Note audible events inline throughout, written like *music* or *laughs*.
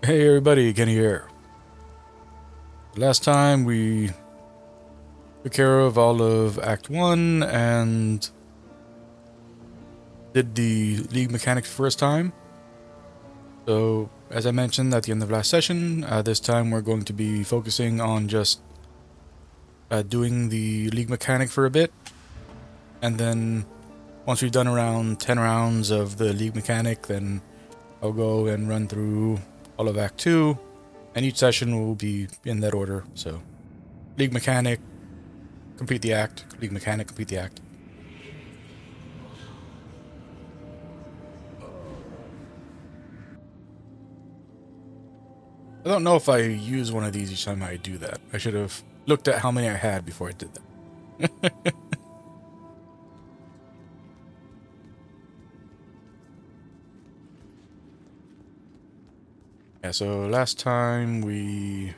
Hey everybody, Kenny here. Last time we took care of all of Act 1 and did the League mechanics first time. So, as I mentioned at the end of last session, uh, this time we're going to be focusing on just uh, doing the League mechanic for a bit. And then once we've done around 10 rounds of the League mechanic, then I'll go and run through all of Act 2, and each session will be in that order. So, League Mechanic, complete the act. League Mechanic, complete the act. I don't know if I use one of these each time I do that. I should have looked at how many I had before I did that. *laughs* Yeah, so last time we...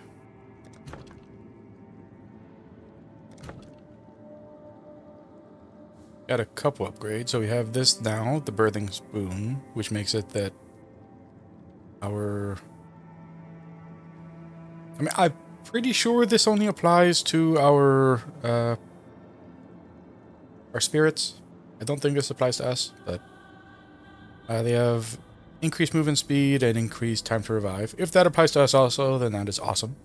Got a couple upgrades. So we have this now, the birthing spoon, which makes it that our... I mean, I'm pretty sure this only applies to our, uh, our spirits. I don't think this applies to us, but uh, they have increased movement speed and increased time to revive. If that applies to us also, then that is awesome.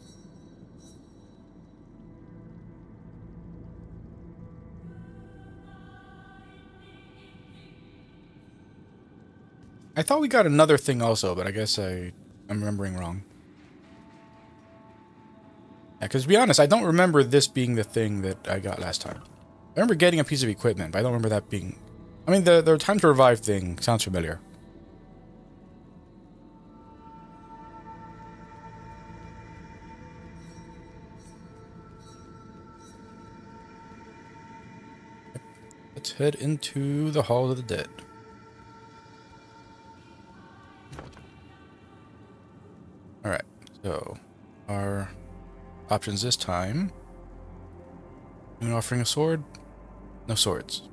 I thought we got another thing also, but I guess I, I'm remembering wrong. Yeah, because to be honest, I don't remember this being the thing that I got last time. I remember getting a piece of equipment, but I don't remember that being... I mean, the, the time to revive thing sounds familiar. Let's head into the Hall of the Dead. Alright, so our options this time. Anyone offering a sword? No swords.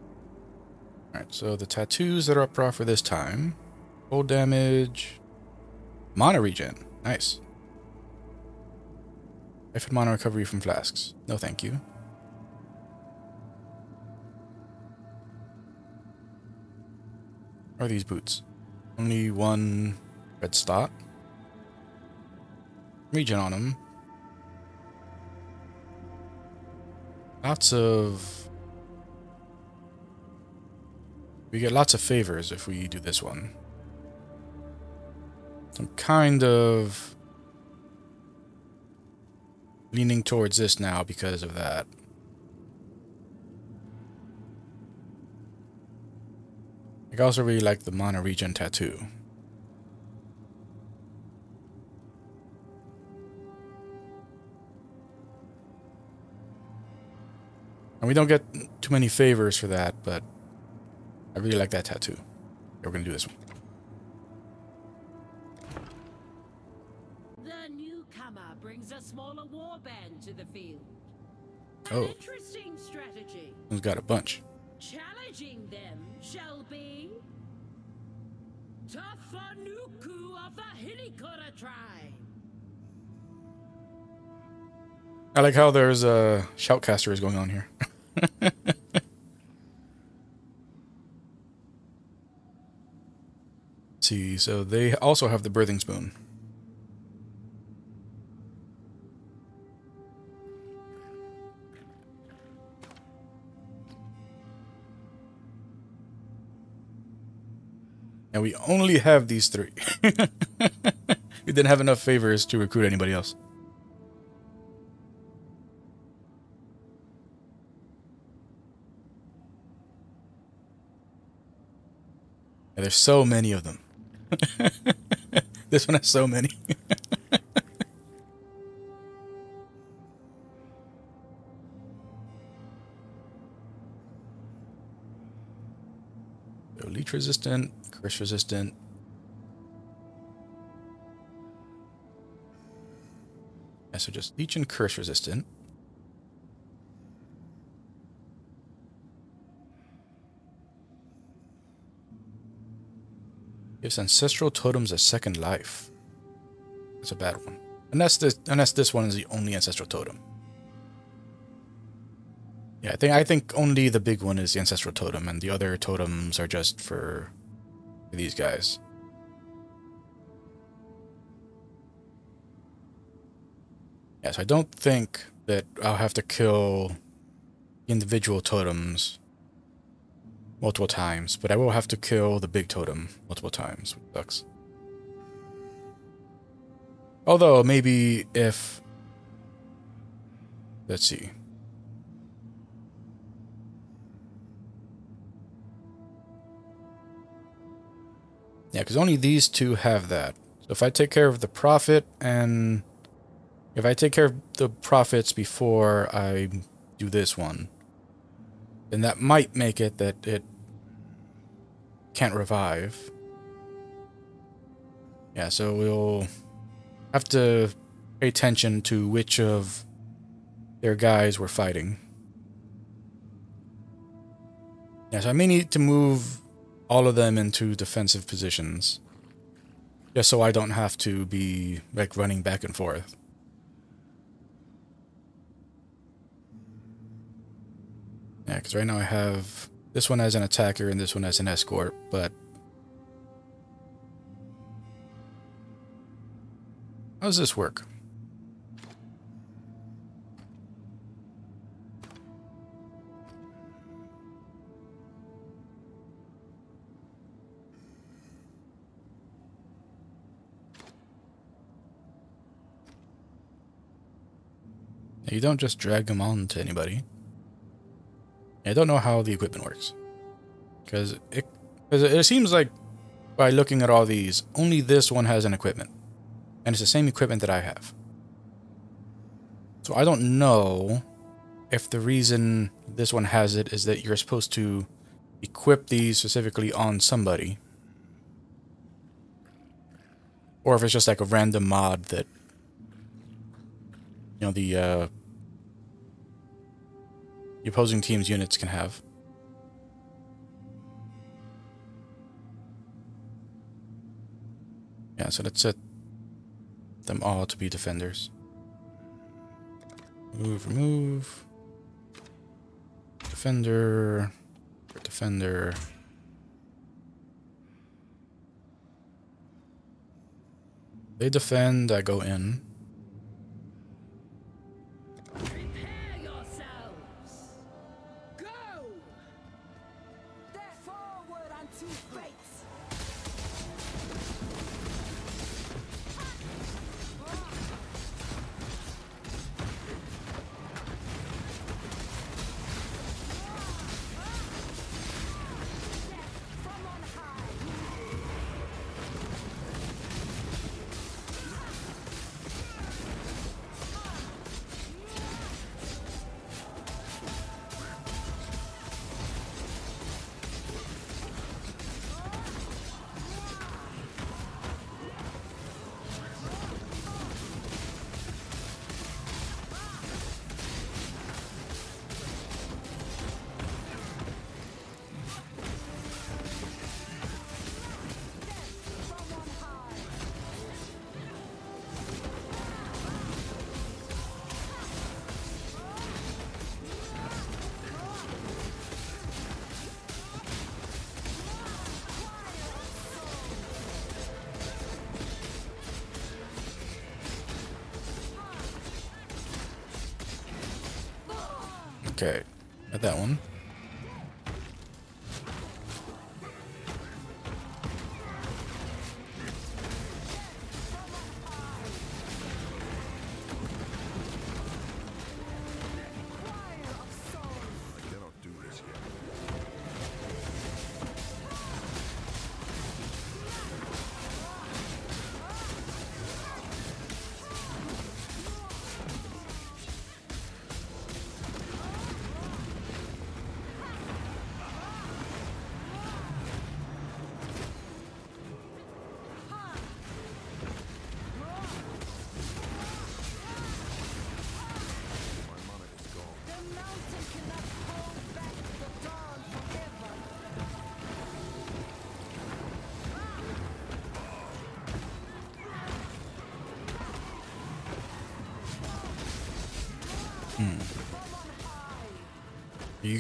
Alright, so the tattoos that are up for offer this time. Cold damage. Mana regen. Nice. And mana recovery from flasks. No thank you. Are these boots? Only one red stop. Regen on them. Lots of... We get lots of favors if we do this one. I'm kind of leaning towards this now because of that. I also really like the Mana Regen tattoo. And we don't get too many favors for that, but I really like that tattoo. Okay, we're gonna do this one. The newcomer brings a smaller warband to the field. An Oh. interesting strategy. Who's got a bunch? Of the Hinekora tribe. I like how there's a uh, shoutcasters going on here. *laughs* see, so they also have the birthing spoon. And we only have these three. *laughs* we didn't have enough favors to recruit anybody else. Yeah, there's so many of them. *laughs* this one has so many. *laughs* leech resistant, curse resistant. Yeah, so just leech and curse resistant. Gives ancestral totems a second life. That's a bad one. Unless this unless this one is the only ancestral totem. Yeah, I think I think only the big one is the ancestral totem, and the other totems are just for, these guys. Yeah, so I don't think that I'll have to kill individual totems multiple times, but I will have to kill the big totem multiple times, which sucks. Although, maybe if... Let's see. Yeah, because only these two have that. So if I take care of the prophet and... If I take care of the prophets before I do this one, then that might make it that it can't revive. Yeah, so we'll have to pay attention to which of their guys we're fighting. Yeah, so I may need to move all of them into defensive positions. Just so I don't have to be like running back and forth. Yeah, because right now I have this one as an attacker and this one as an escort, but... How does this work? You don't just drag them on to anybody. I don't know how the equipment works. Because it, cause it seems like by looking at all these, only this one has an equipment. And it's the same equipment that I have. So I don't know if the reason this one has it is that you're supposed to equip these specifically on somebody. Or if it's just like a random mod that, you know, the, uh, the opposing team's units can have. Yeah, so let's set them all to be defenders. Move, remove. Defender. Defender. They defend, I go in.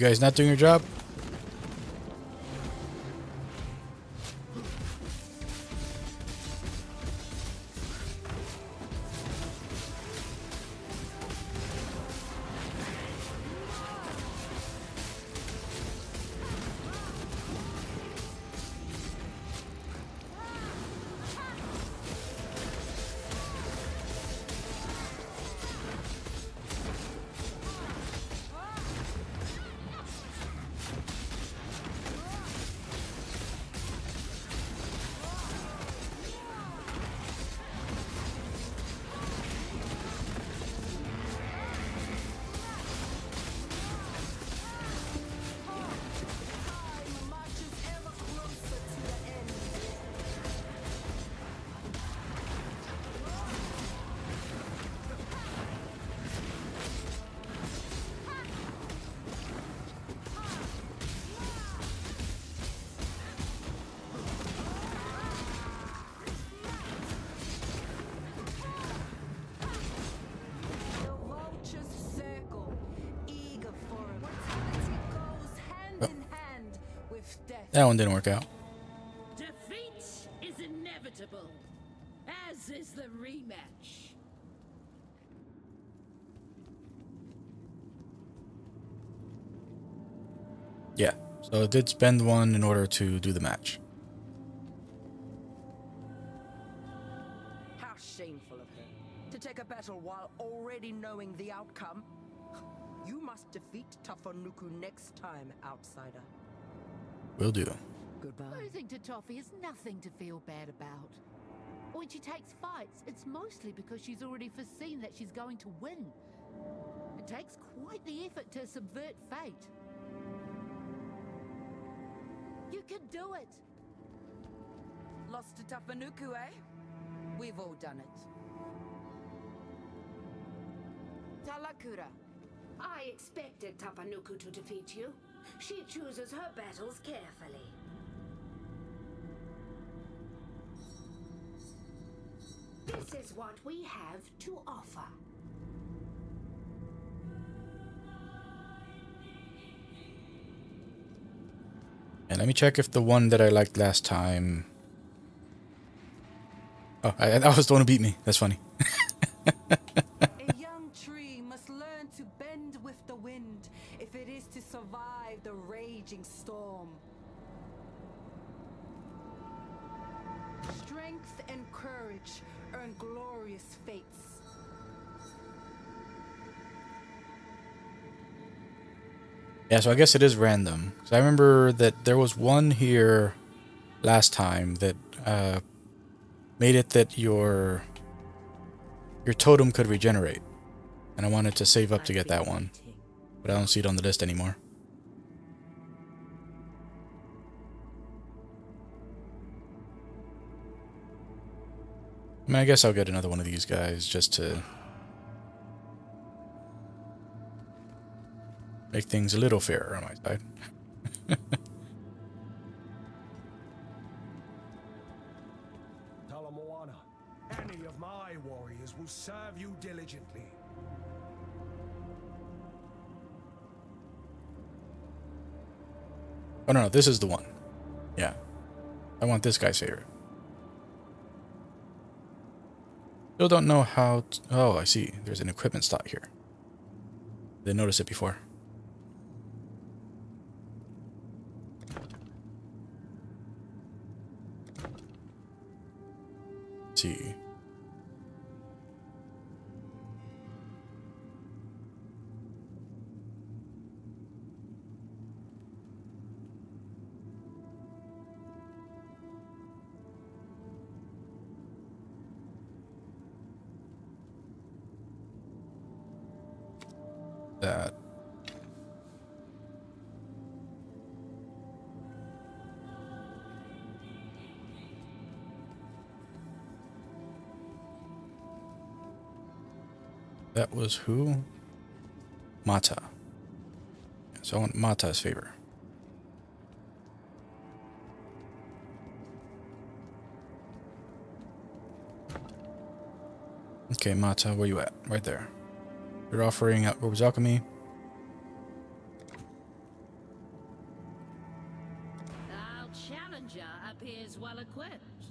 Guys not doing your job? That one didn't work out. Defeat is inevitable, as is the rematch. Yeah. So it did spend one in order to do the match. How shameful of her. To take a battle while already knowing the outcome. You must defeat Tawhanuku next time, outsider. Will do. Goodbye. Losing to Toffee is nothing to feel bad about. When she takes fights, it's mostly because she's already foreseen that she's going to win. It takes quite the effort to subvert fate. You can do it! Lost to Tawhanuku, eh? We've all done it. Talakura. I expected Tawhanuku to defeat you. She chooses her battles carefully. This is what we have to offer. And let me check if the one that I liked last time. Oh, I, that was the one who beat me. That's funny. *laughs* survive the raging storm. Strength and courage earn glorious fates. Yeah, so I guess it is random. So I remember that there was one here last time that uh, made it that your your totem could regenerate, and I wanted to save up to get that one, but I don't see it on the list anymore. I mean, I guess I'll get another one of these guys just to make things a little fairer on my side. *laughs* Talamoana, any of my warriors will serve you diligently. Oh no, no, this is the one. Yeah. I want this guy's favorite. Still don't know how Oh, I see. There's an equipment slot here. Didn't notice it before. Was who? Mata. So I want Mata's favor. Okay, Mata, where you at? Right there. You're offering up Orb's Alchemy. Our challenger appears well equipped.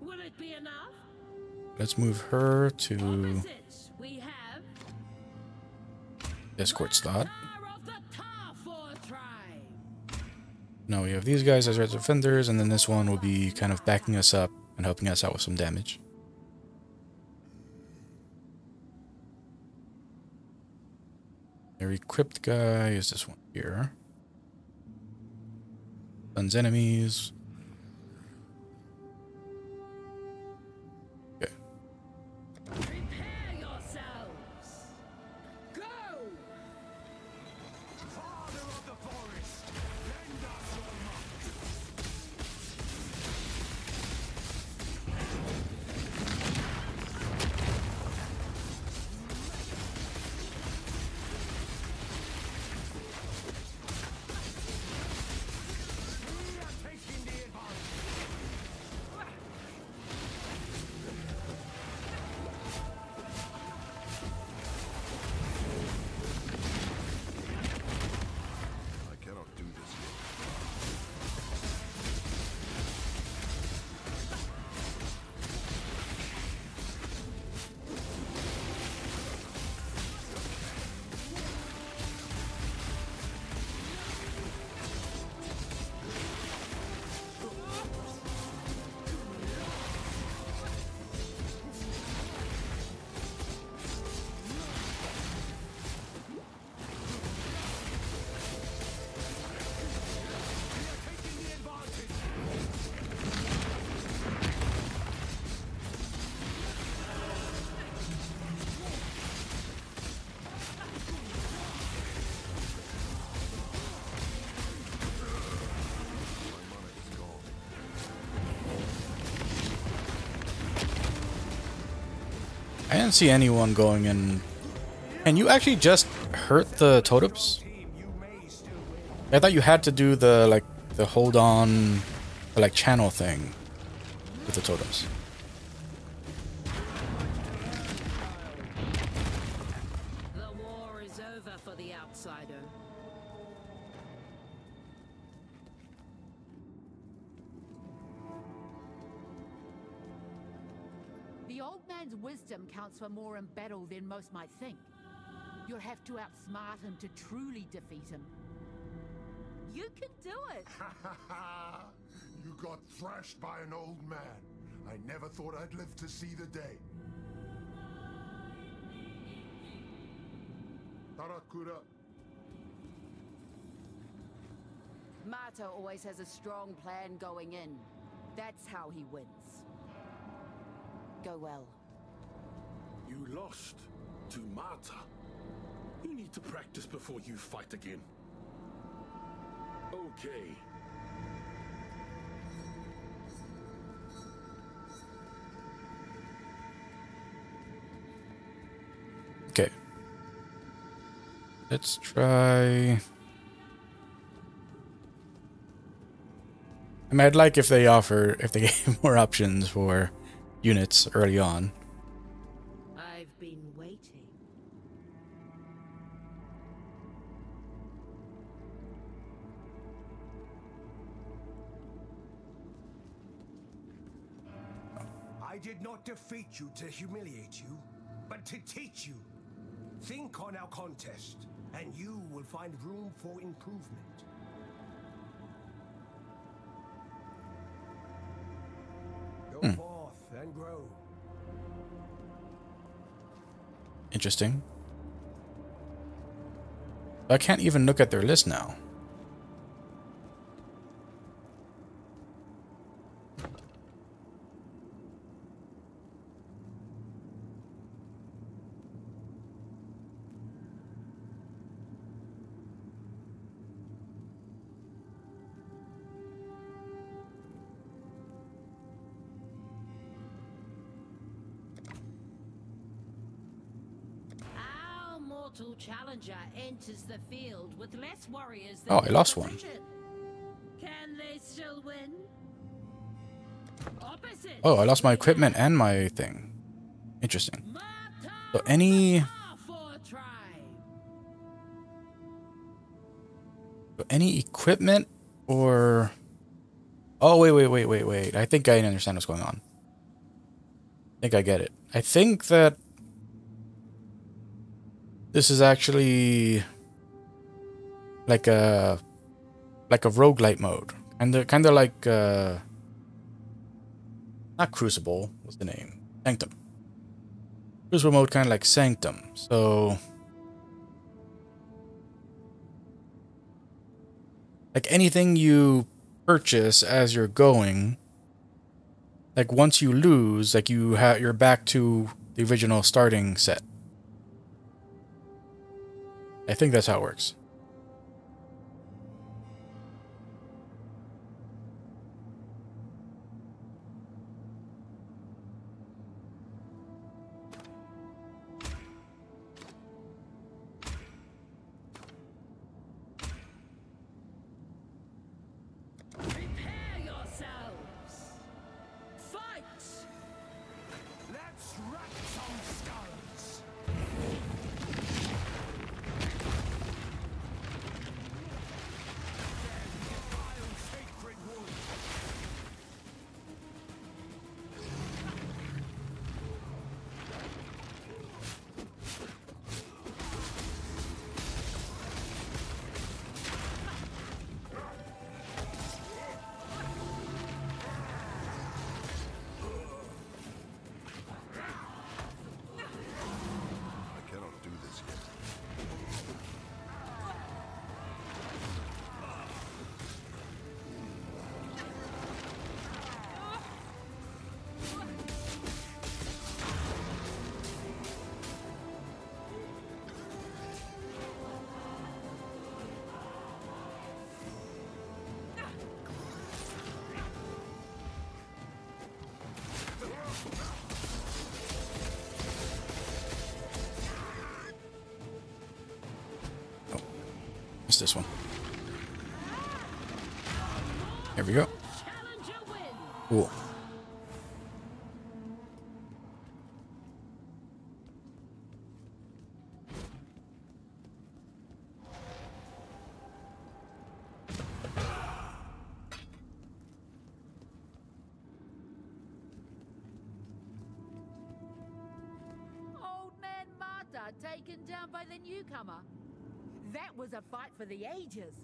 Will it be enough? Let's move her to Opposite, escort slot. Now we have these guys as red defenders, and then this one will be kind of backing us up and helping us out with some damage. Their equipped guy is this one here. Sun's enemies. Didn't see anyone going in. And you actually just hurt the totems? I thought you had to do the like the hold on the, like channel thing with the totems. Outsmart him to truly defeat him. You can do it. you got thrashed by an old man. I never thought I'd live to see the day. Tarakura, Mata always has a strong plan going in. That's how he wins. Go well. You lost to Marta. To practice before you fight again. Okay. Okay. Let's try. I mean, I'd like if they offer, if they *laughs* gave more options for units early on. Defeat you to humiliate you, but to teach you. Think on our contest, and you will find room for improvement. Go hmm. forth and grow. Interesting. I can't even look at their list now. oh, I lost one. Oh, I lost my equipment and my thing. Interesting. So any... So any equipment or... Oh, wait, wait, wait, wait, wait. I think I understand what's going on. I think I get it. I think that this is actually like a like a roguelite mode. And they're kind of like uh not Crucible, what's the name? Sanctum. Crucible mode kind of like Sanctum. So like anything you purchase as you're going like once you lose like you have you're back to the original starting set i think that's how it works That was a fight for the ages.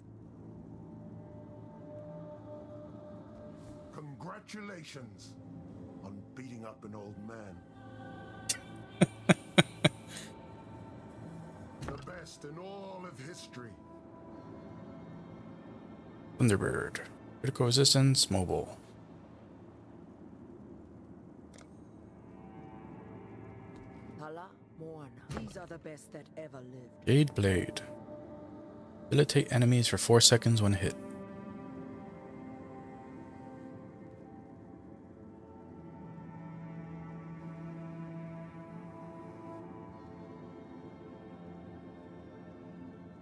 Congratulations on beating up an old man. *laughs* the best in all of history. thunderbird critical resistance mobile These are the best that ever lived. jade blade debilitate enemies for four seconds when hit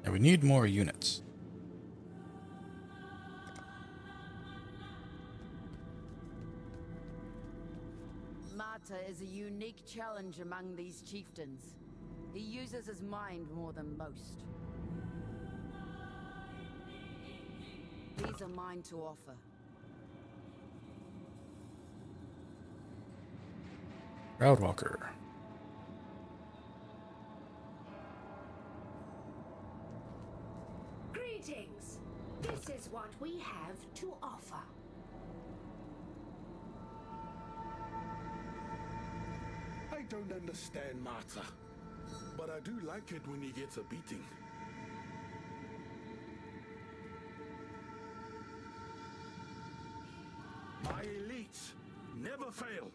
Now we need more units. Mata is a unique challenge among these chieftains. He uses his mind more than most. Are mine to offer. Proudwalker. Greetings. This is what we have to offer. I don't understand Marta, but I do like it when he gets a beating. Never fail.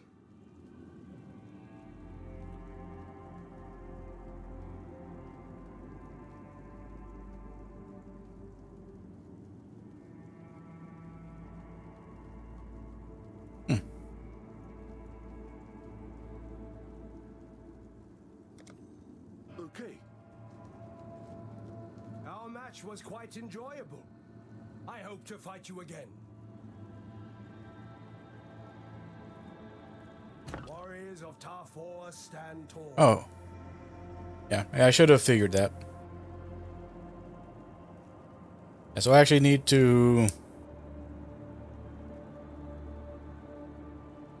Hmm. Okay, Our match was quite enjoyable. I hope to fight you again. Of Tarfor stand tall. Oh. Yeah, I should have figured that. So I actually need to...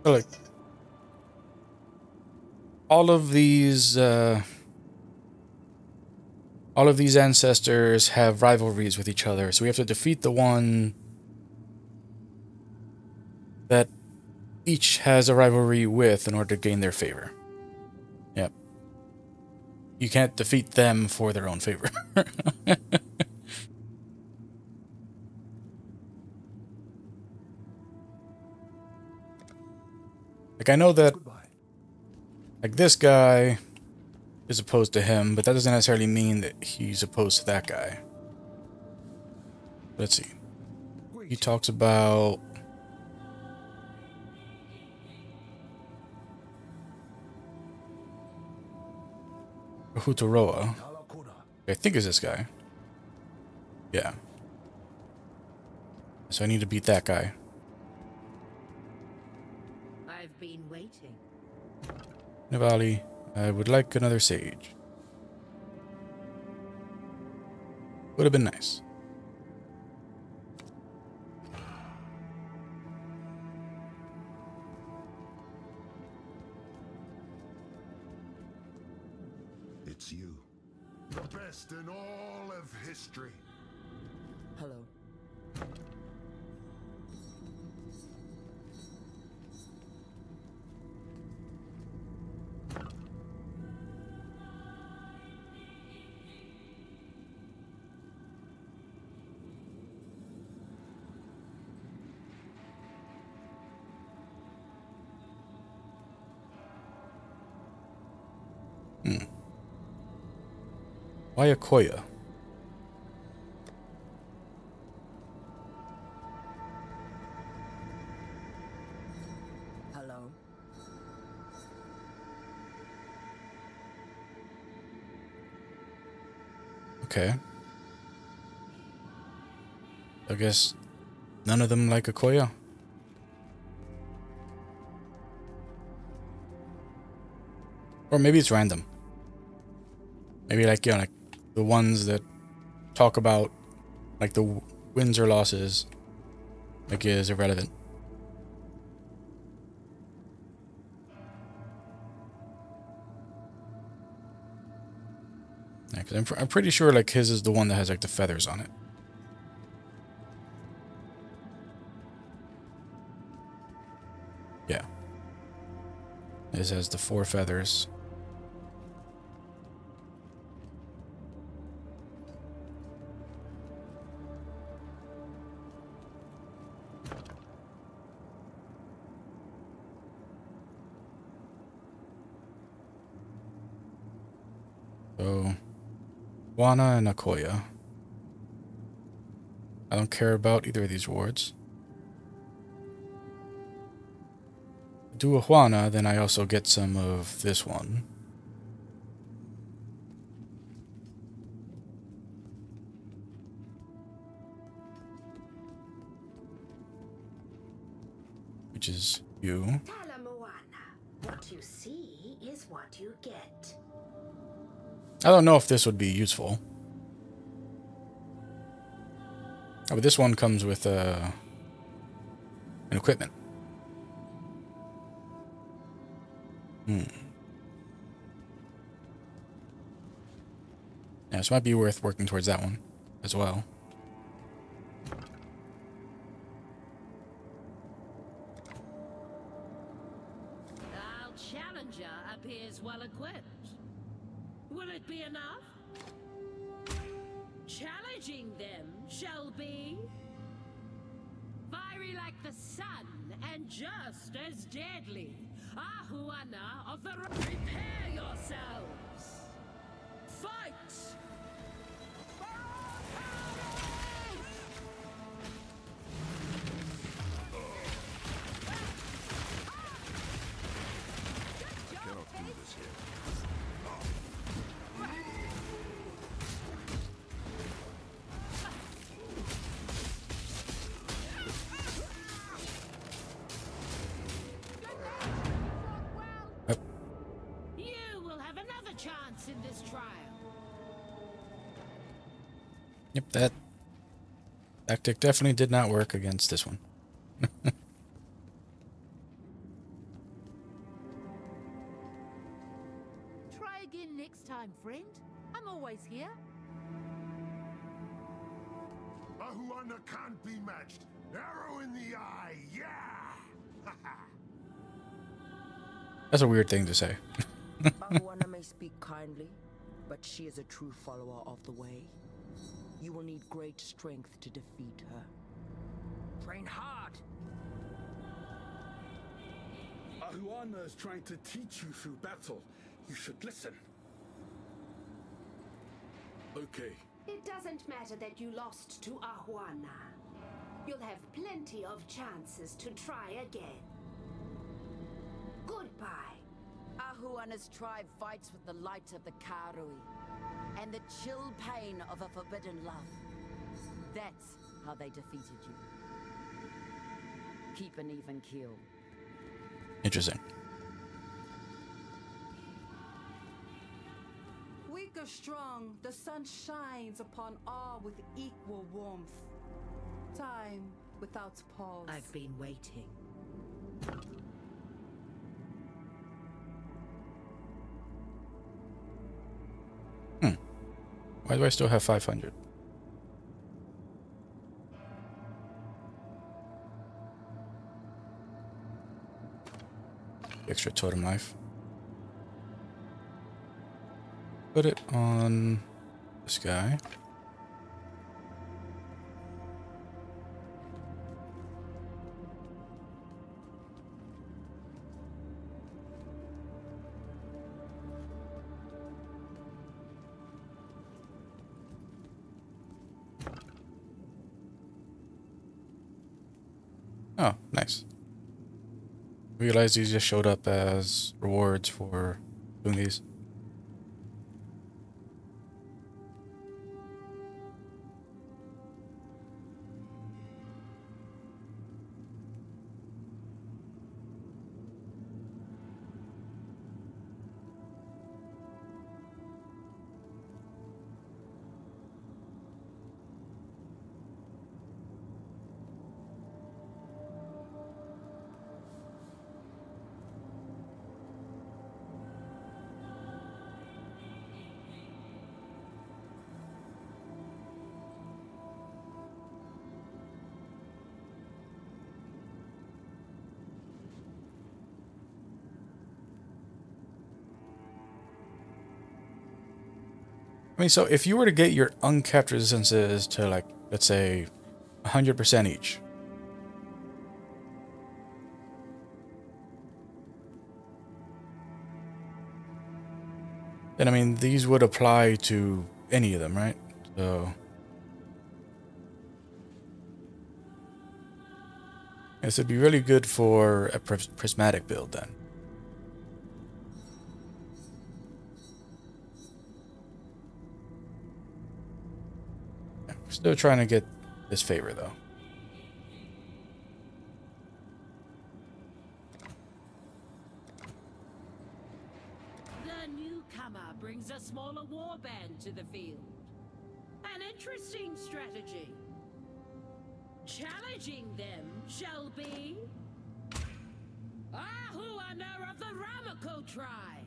Like, all of these, uh, all of these ancestors have rivalries with each other, so we have to defeat the one that each has a rivalry with in order to gain their favor. Yep. You can't defeat them for their own favor. *laughs* like I know that like this guy is opposed to him, but that doesn't necessarily mean that he's opposed to that guy. Let's see. He talks about Hutoroa. I think is this guy. Yeah. So I need to beat that guy. I've been waiting. Navali, I would like another sage. Would have been nice. Why Akoya? Hello. Okay. I guess none of them like Akoya. Or maybe it's random. Maybe like, you know, like the ones that talk about like the wins or losses like is irrelevant. Yeah, cause I'm, pr- I'm pretty sure like his is the one that has like the feathers on it. Yeah. His has the four feathers. So, Wana and Akoya. I don't care about either of these wards. Do a Juana, then I also get some of this one. Which is you. What you see is what you get. I don't know if this would be useful. Oh, but this one comes with uh, an equipment. Hmm. Yeah, this might be worth working towards that one as well. And just as deadly. Ahuana of the. Prepare yourselves! Tactic definitely did not work against this one. *laughs* Try again next time, friend. I'm always here. Ahuana can't be matched. Arrow in the eye, yeah! *laughs* That's a weird thing to say. *laughs* Ahuana may speak kindly, but she is a true follower of the way. You will need great strength to defeat her. Train hard! Ahuana is trying to teach you through battle. You should listen. Okay, It doesn't matter that you lost to Ahuana. You'll have plenty of chances to try again. Goodbye. Ahuana's tribe fights with the light of the Karui and the chill pain of a forbidden love. That's how they defeated you. Keep an even keel. Interesting. Weak or strong, the sun shines upon all with equal warmth. Time without pause. I've been waiting. Why do I still have 500? Extra totem life. Put it on this guy. Realized these just showed up as rewards for doing these. I mean, so if you were to get your uncapped resistances to like, let's say, 100% each. Then I mean, these would apply to any of them, right? So. This would be really good for a pris- prismatic build then. Still trying to get this favor though. The newcomer brings a smaller warband to the field. An interesting strategy. Challenging them shall be... Ahuana of the Ramako tribe!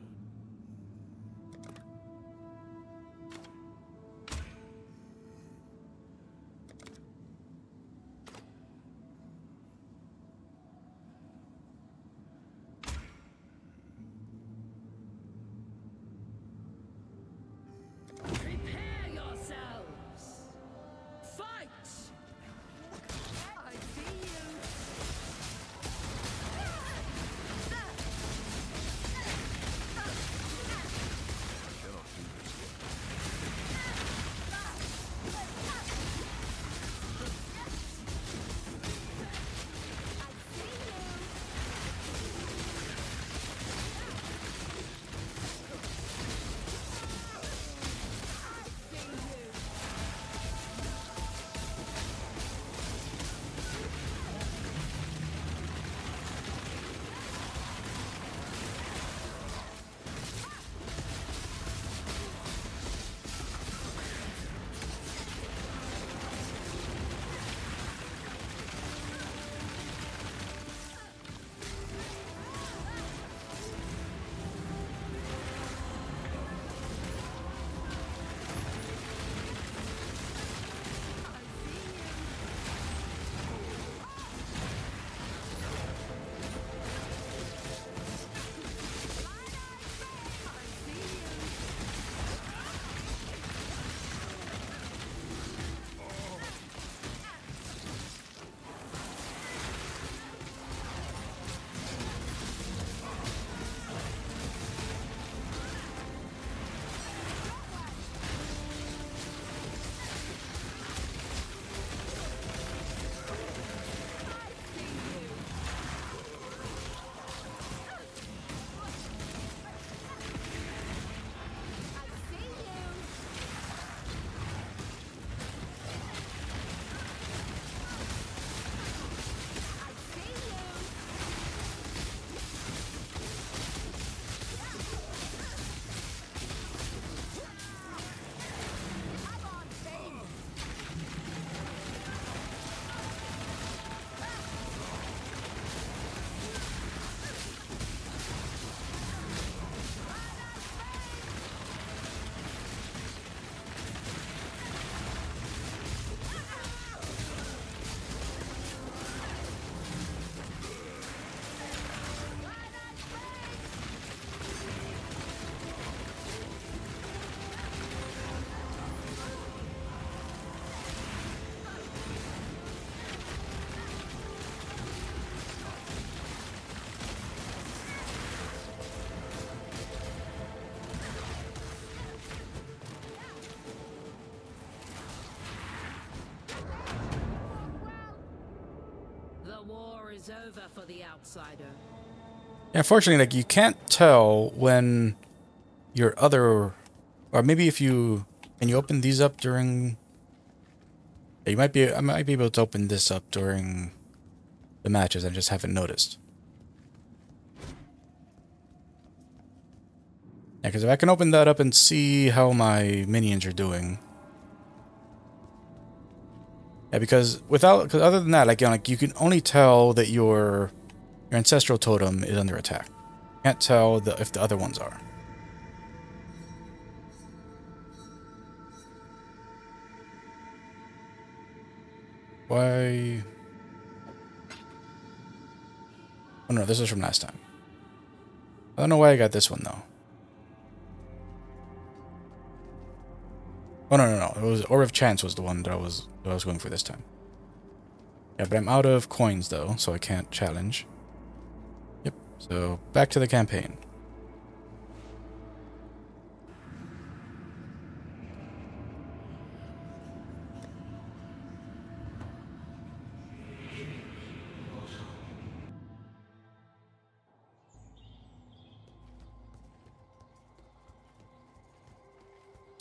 Is over for the outsider. Unfortunately, like you can't tell when your other, or maybe if you can you open these up during. You might be. I might be able to open this up during the matches. I just haven't noticed. Yeah, because if I can open that up and see how my minions are doing. Yeah, because without, because other than that, like you, know, like you can only tell that your your ancestral totem is under attack. You can't tell the, if the other ones are. Why? Oh no, this is from last time. I don't know why I got this one though. Oh no no no! It was Orb of Chance was the one that I was that I was going for this time. Yeah, but I'm out of coins though, so I can't challenge. Yep. So back to the campaign.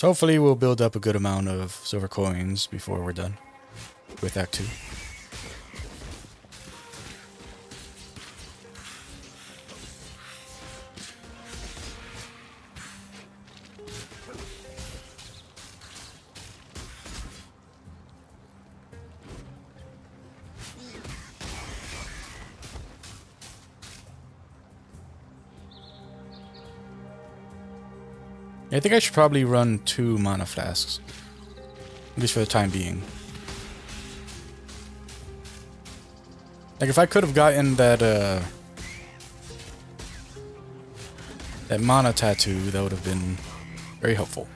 So hopefully we'll build up a good amount of silver coins before we're done with Act 2. I think I should probably run two mana flasks. At least for the time being. Like if I could have gotten that uh that mana tattoo, that would have been very helpful.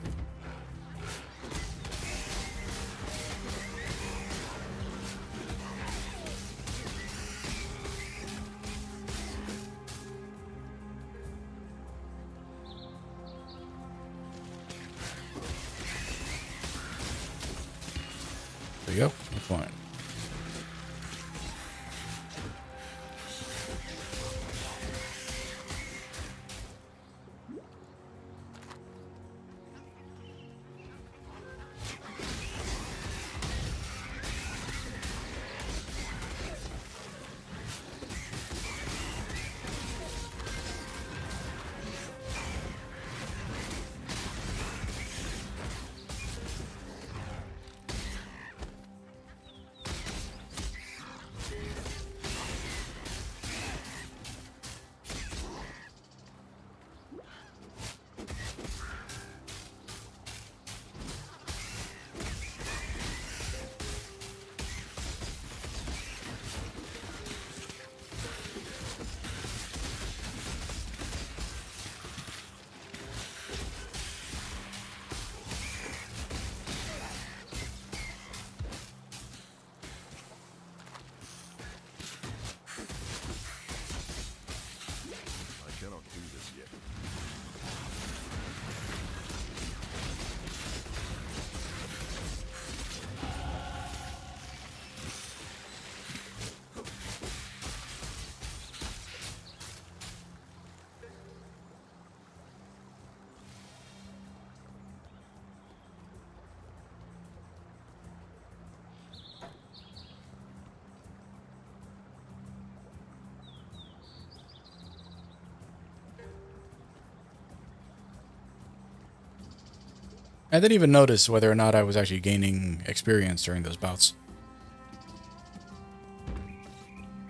I didn't even notice whether or not I was actually gaining experience during those bouts.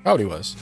Probably was.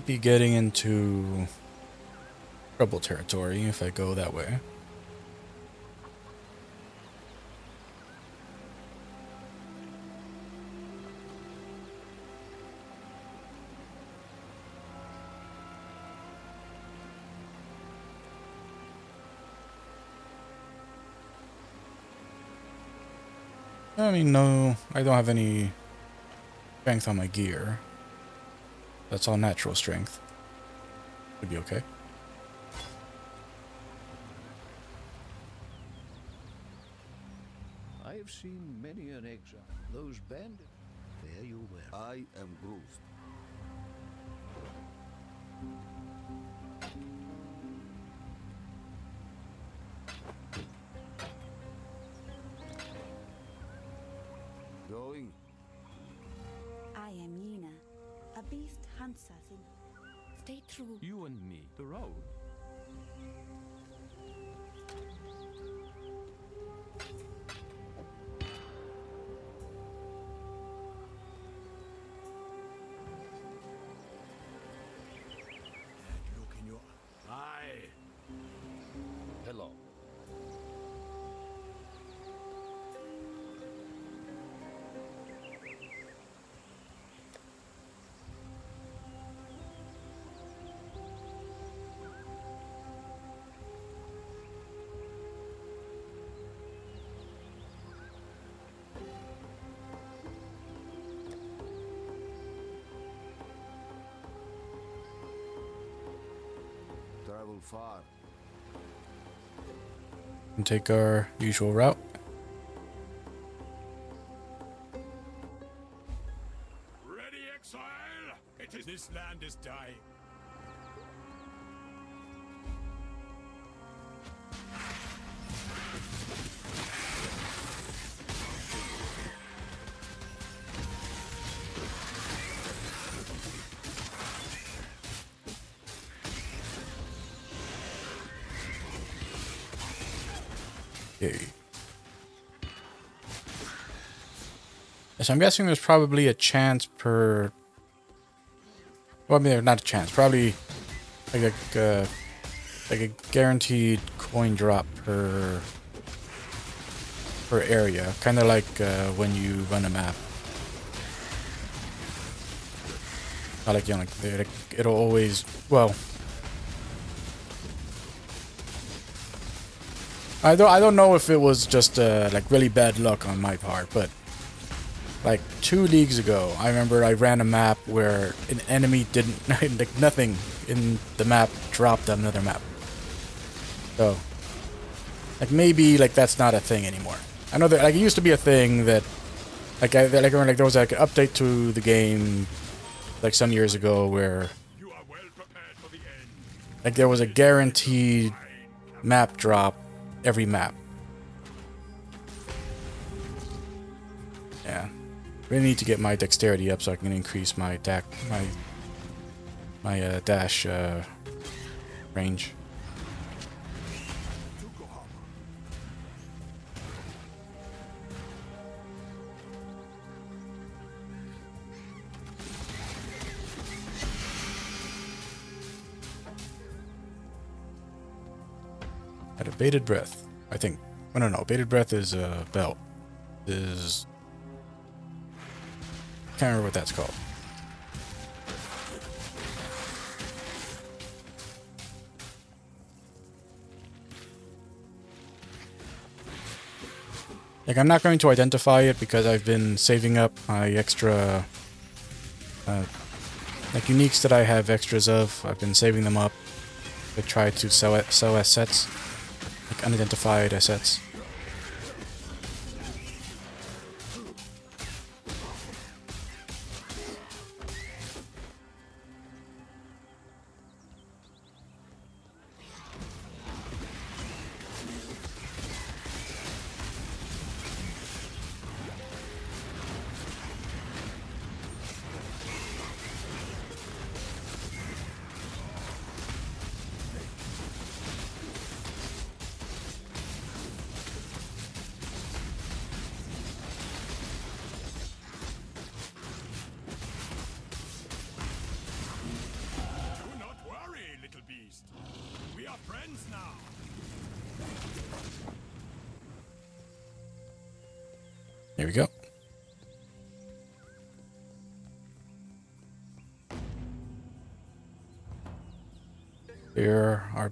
Might be getting into trouble territory if I go that way. I mean, no, I don't have any strength on my gear. That's all natural strength. Should be okay. I have seen many an exile. Those bandits, there you were. I am bruised. Hunts in. Stay true. You and me, the road. And take our usual route. So I'm guessing there's probably a chance per. Well, I mean, not a chance. Probably like a uh, like a guaranteed coin drop per per area, kind of like uh, when you run a map. Not like you know, like, it'll always well. I don't I don't know if it was just uh, like really bad luck on my part, but like two leagues ago, I remember I ran a map where an enemy didn't *laughs* like nothing in the map dropped on another map. So like maybe like that's not a thing anymore. I know that like it used to be a thing that like I like, like there was like an update to the game like some years ago where like there was a guaranteed map drop every map. Yeah. Really need to get my dexterity up so I can increase my my my uh, dash uh, range. At a bated breath, I think. Oh, no, no. Bated breath is a uh, belt. Is can't remember what that's called. Like I'm not going to identify it because I've been saving up my extra uh, like uniques that I have extras of. I've been saving them up to try to sell it, sell assets, like unidentified assets.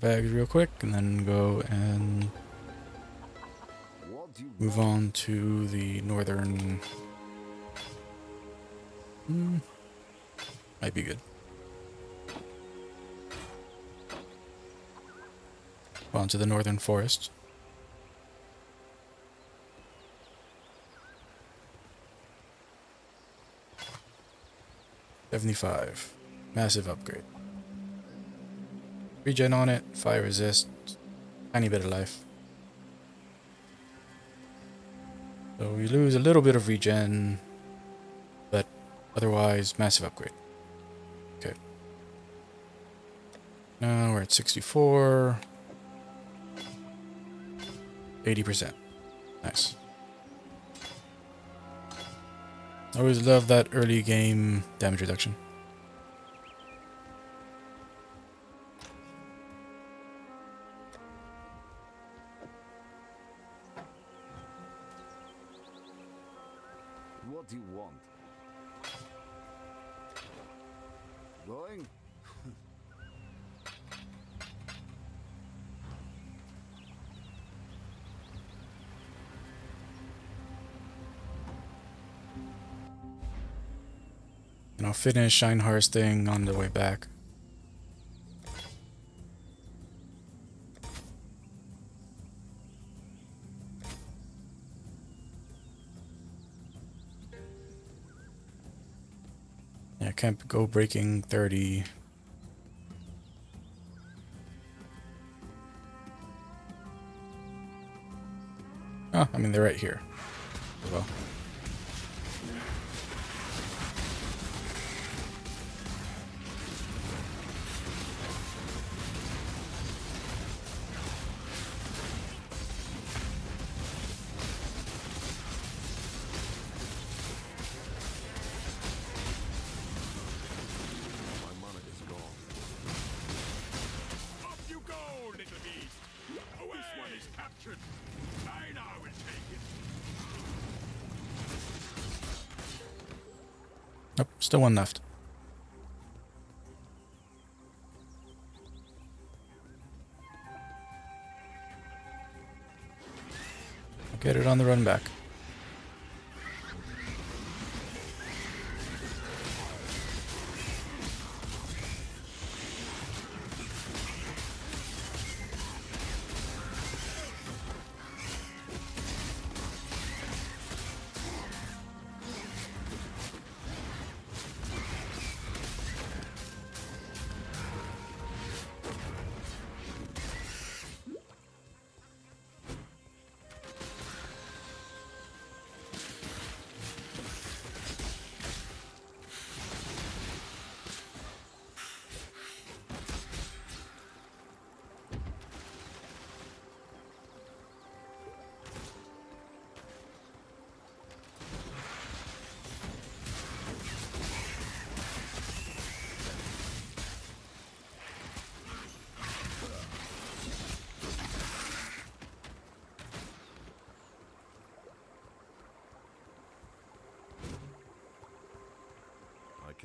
Bags real quick and then go and move on to the northern. Hmm. Might be good. On to the northern forest. Seventy-five. Massive upgrade. Regen on it, fire resist, tiny bit of life. So we lose a little bit of regen, but otherwise massive upgrade. Okay. Now we're at 64. 80%. Nice. I always love that early game damage reduction. Finish Shinehar's thing on the way back. Yeah, I can't go breaking 30. Oh, I mean, they're right here. Well. Still one left. Get it on the run back.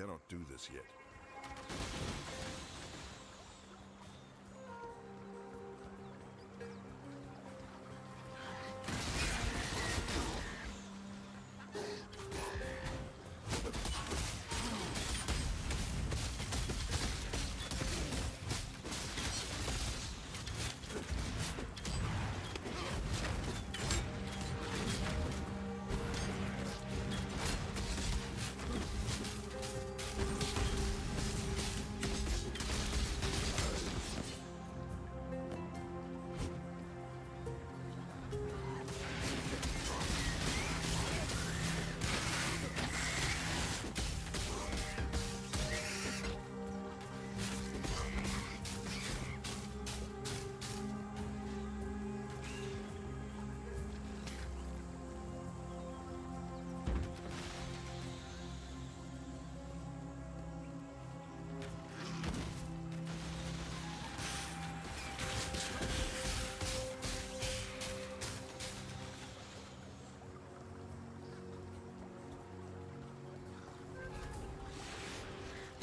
Cannot do this yet.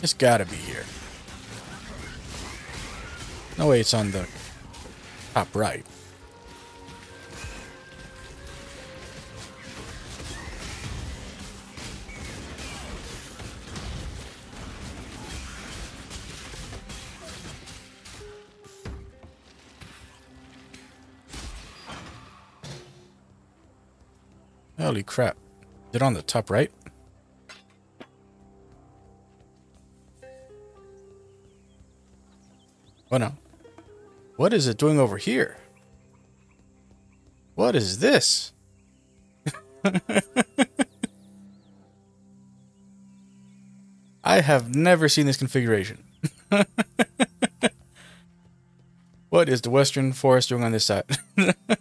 It's gotta be here. No way it's on the top right. Holy crap. Is it on the top right? What is it doing over here? What is this? I have never seen this configuration. *laughs* what is the Western Forest doing on this side? *laughs*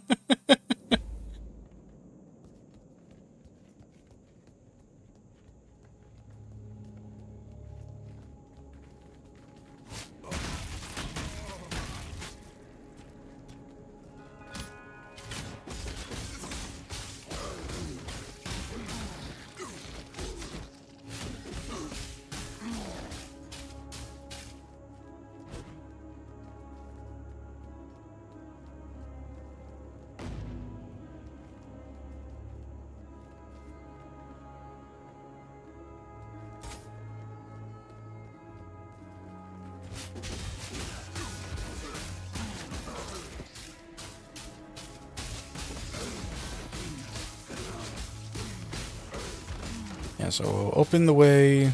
open the way,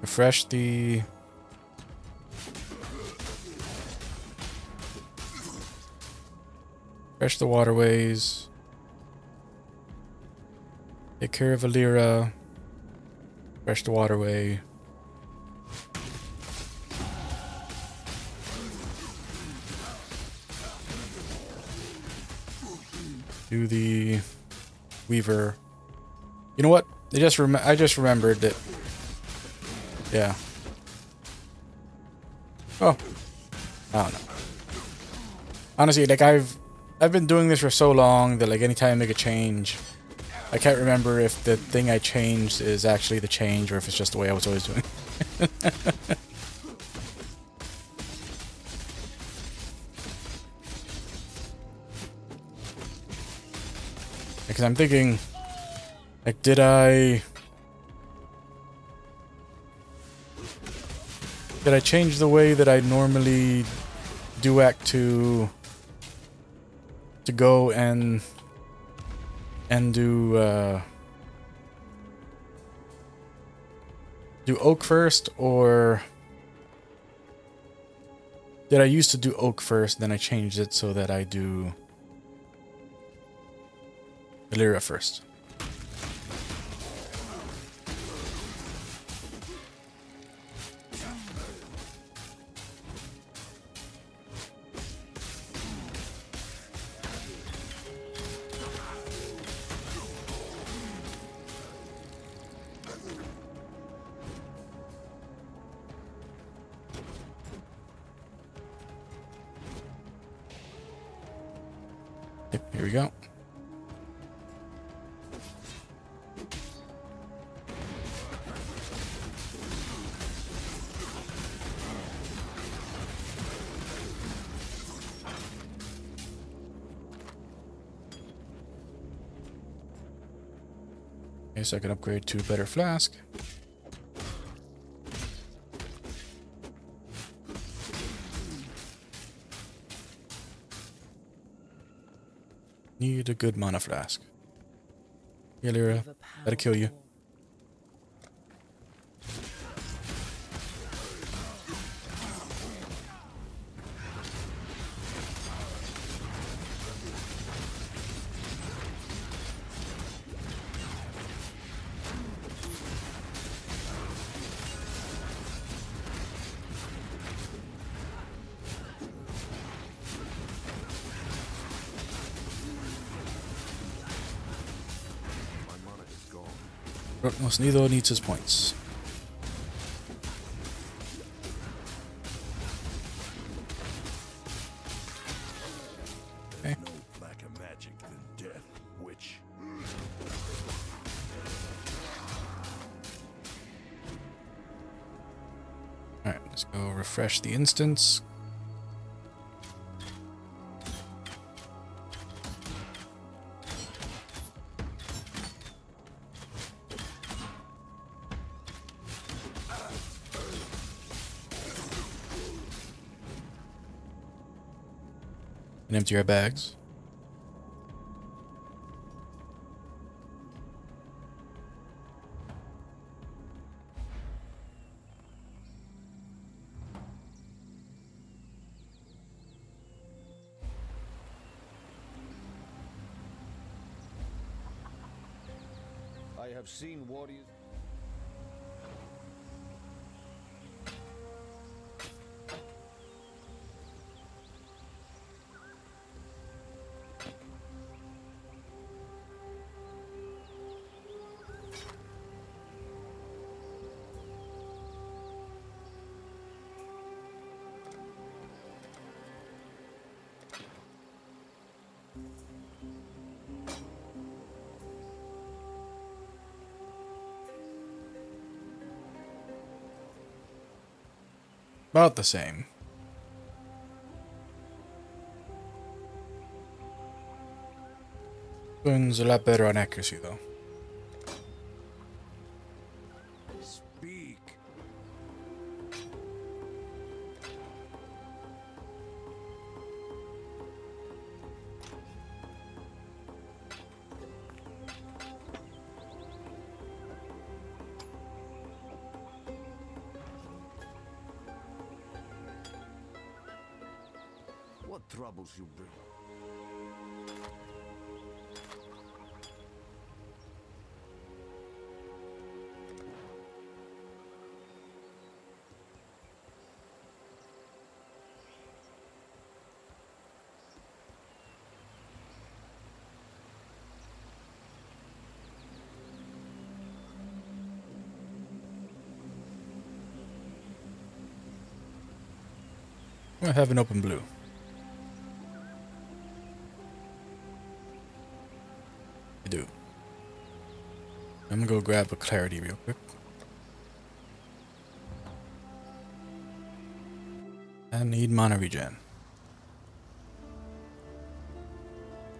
refresh the... Refresh the waterways. Take care of Alira. Refresh the waterway. Do the Weaver. You know what? I just rem I just remembered that. Yeah. Oh. I don't know. Honestly, like I've I've been doing this for so long that like anytime I make a change, I can't remember if the thing I changed is actually the change or if it's just the way I was always doing. *laughs* Because I'm thinking, like, did I... Did I change the way that I normally do Act 2 to go and and do uh, do oak first or did I used to do oak first then I changed it so that I do Alira first Yep, here we go. Okay, so I can upgrade to a better flask. A good mana flask. Alira. That'll kill you. Nido needs his points. Okay. No blacker magic than death, witch. Let's go refresh the instance. Empty bags. About the same. Doing's a lot better on accuracy though. Have an open blue. I do. I'm gonna go grab a clarity real quick. I need mana regen.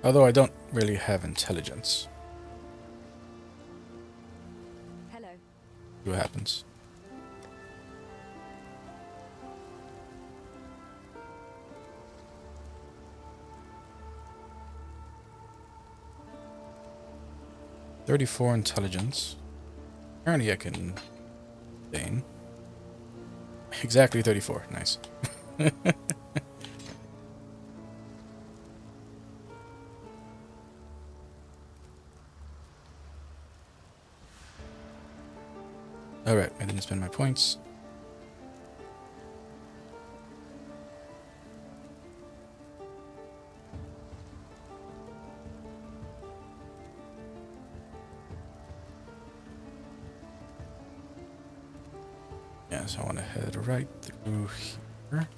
Although I don't really have intelligence. 34 intelligence. Apparently I can... Dane. Exactly 34. Nice. *laughs* Alright, I didn't spend my points. Yeah, so I want to head right through here.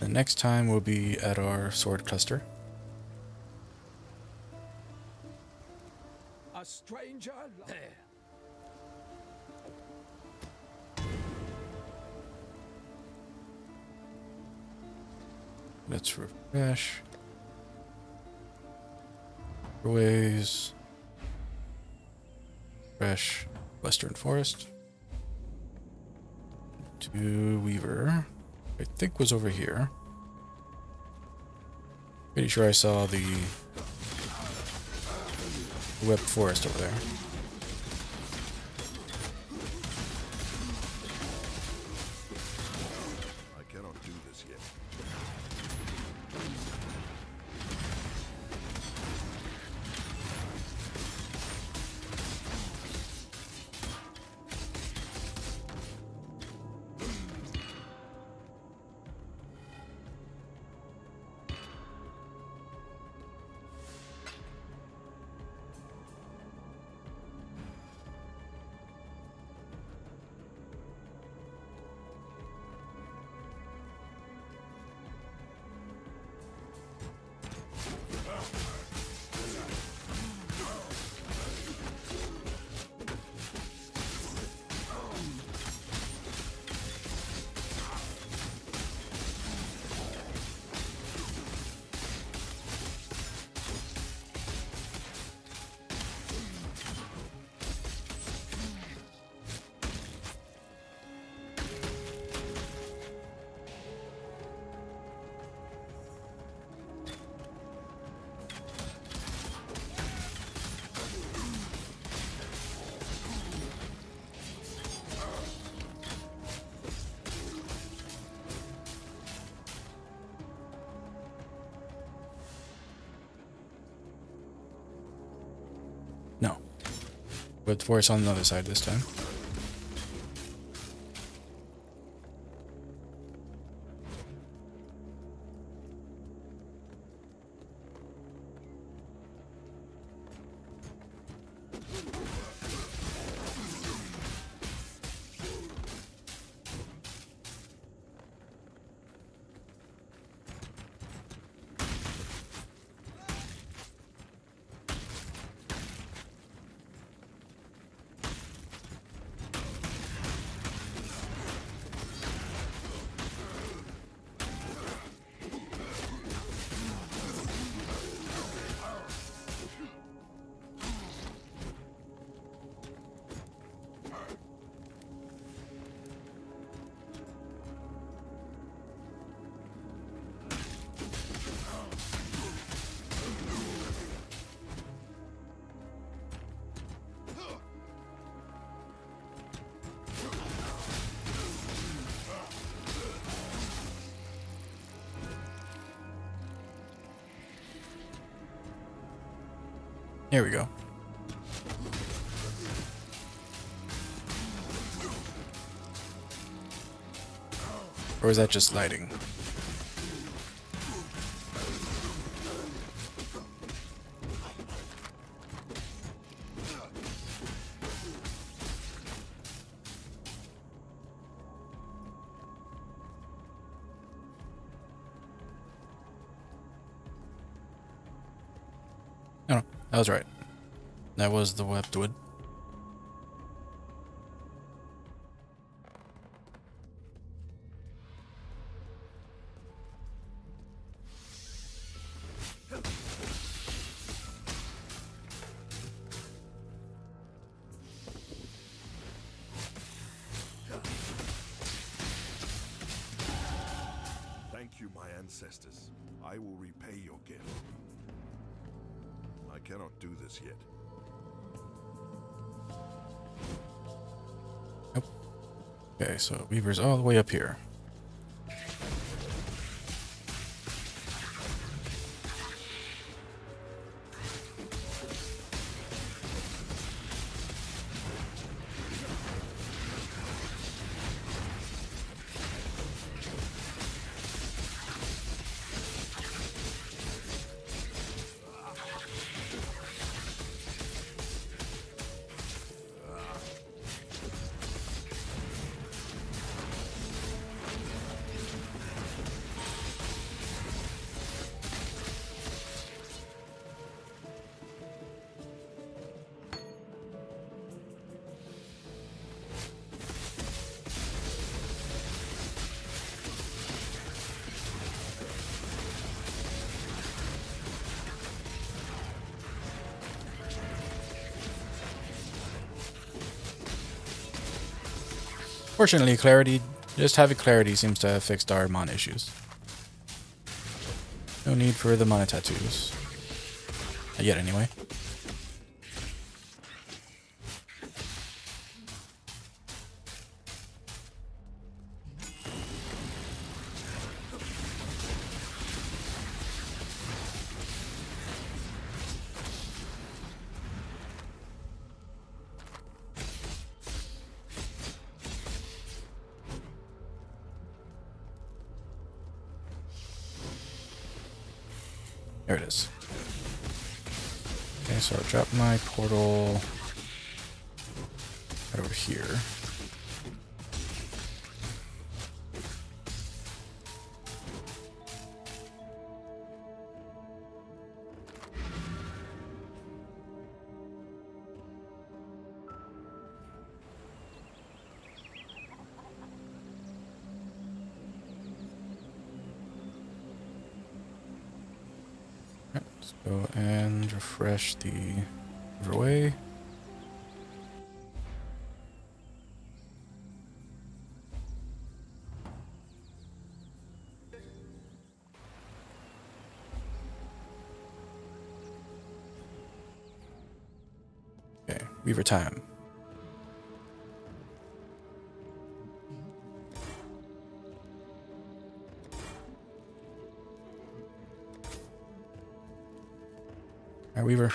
The next time we'll be at our sword cluster. A stranger there. Let's refresh. Ways. Fresh Western Forest. To Weaver. I think was over here. Pretty sure I saw the web forest over there. But force on the other side this time. Here we go. Or is that just lighting? That was the webbed wood. All the way up here. Fortunately, clarity, just having clarity seems to have fixed our mon issues. No need for the mana tattoos. Not yet, anyway. Portal right over here. Let's go and refresh the Okay, time. Alright, Weaver.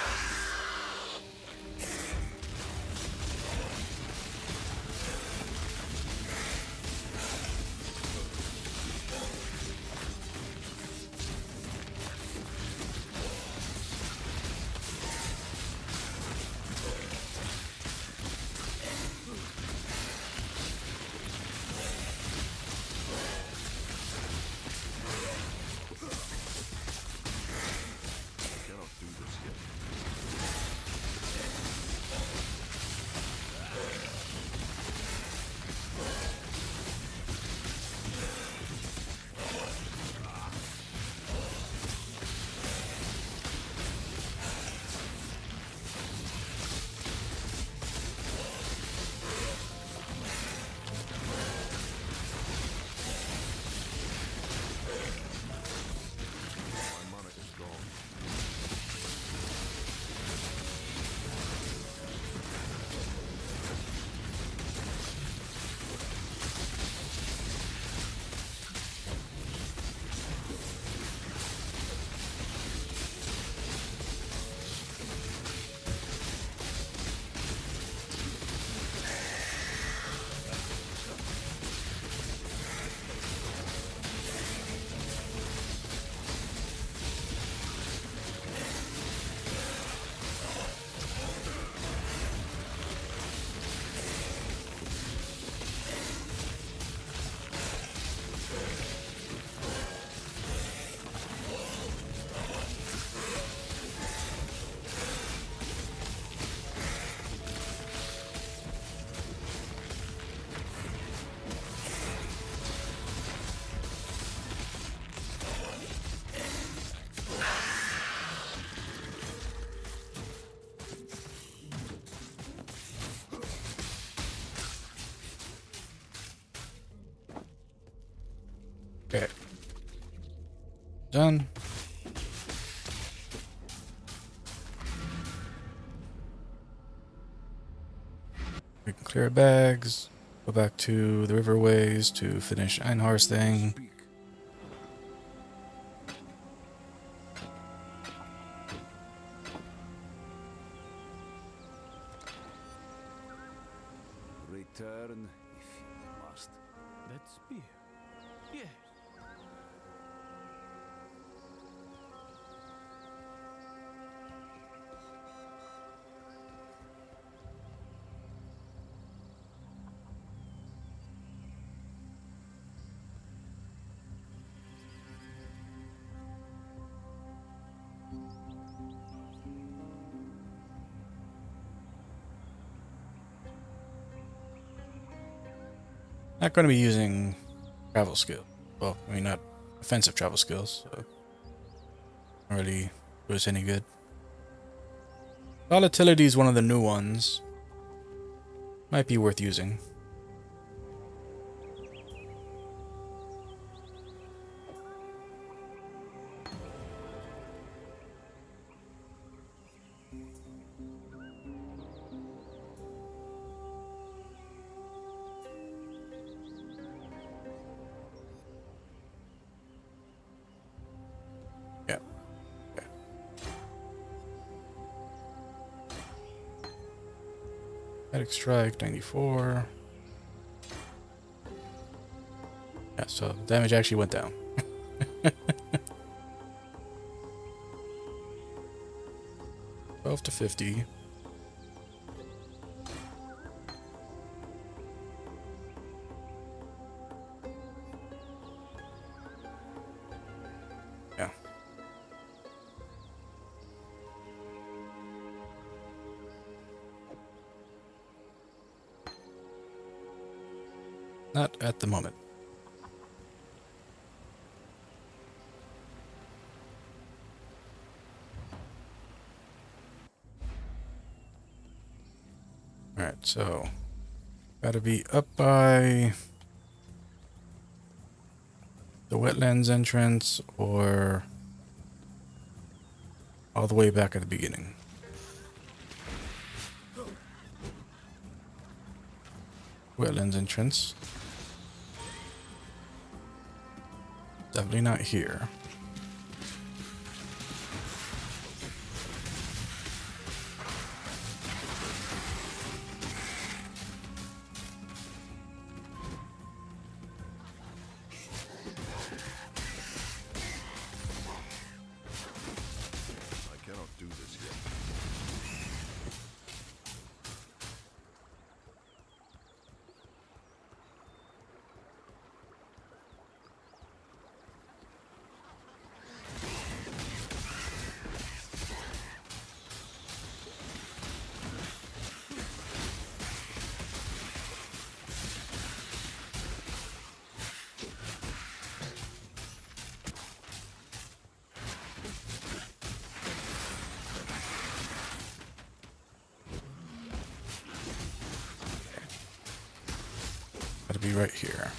Done. We can clear bags, go back to the riverways to finish Einhar's thing. Not going to be using travel skill. Well, I mean, not offensive travel skills. So not really do us any good. Volatility is one of the new ones. Might be worth using. Strike 94. Yeah, so damage actually went down. *laughs* Twelve to fifty. So gotta be up by the wetlands entrance or all the way back at the beginning. Wetlands entrance. Definitely not here. Right here.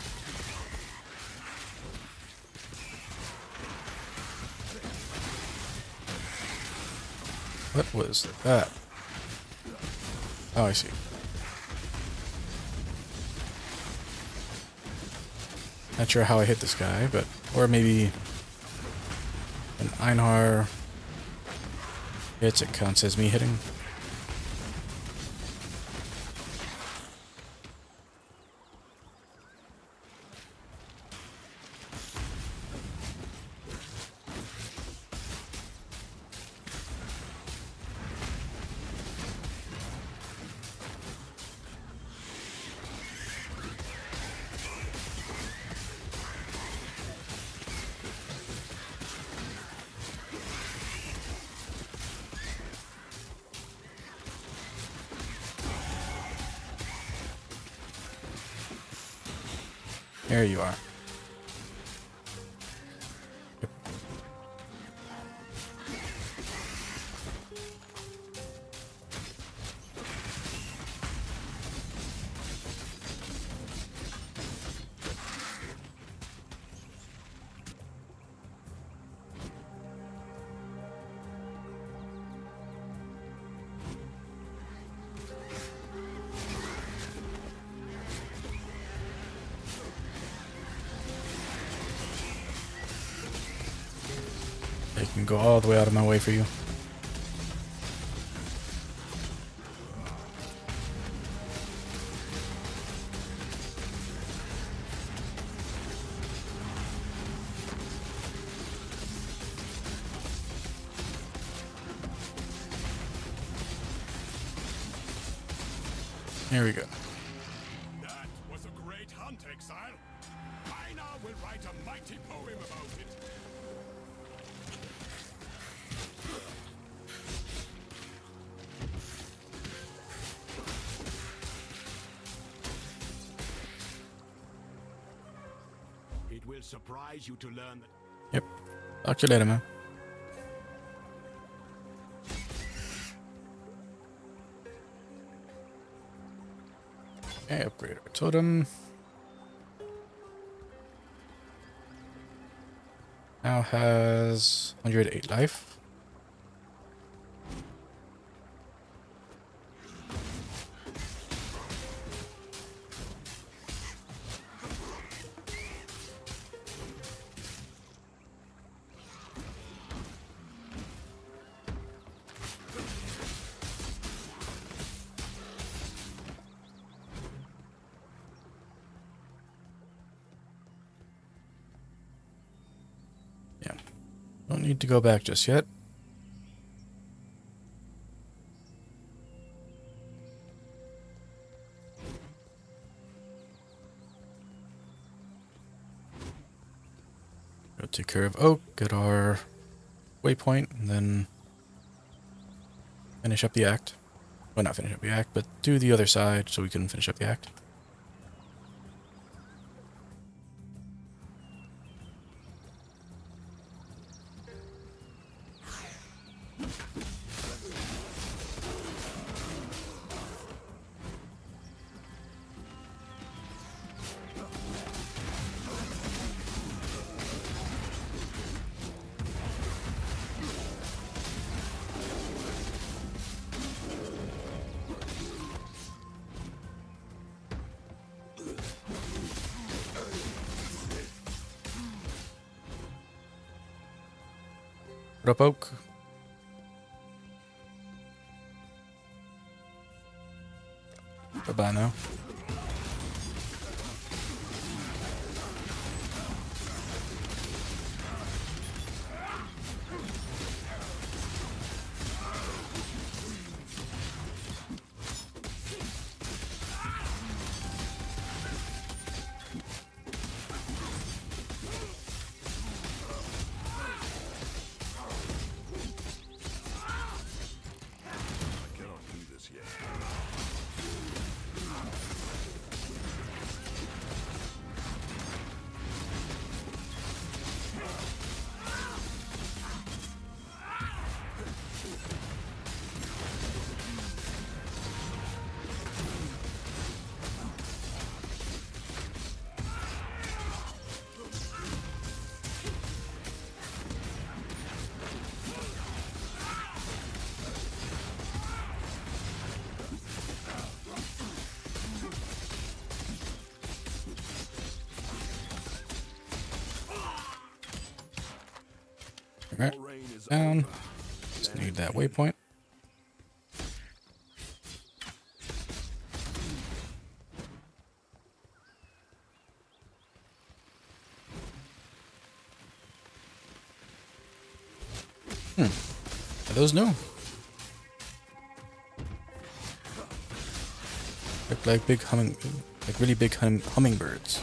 What was that? Oh, I see. Not sure how I hit this guy, but or maybe an Einhar hits it counts as me hitting. Way for you. Surprise you to learn that Yep. Talk later, man. Okay, upgrade our totem. Now has 108 life. To go back just yet. Go take care of Oak, get our waypoint, and then finish up the act. Well, not finish up the act, but do the other side so we can finish up the act. Down. Just need that waypoint. Hmm. Are those new? Look like big humming, like really big hum hummingbirds.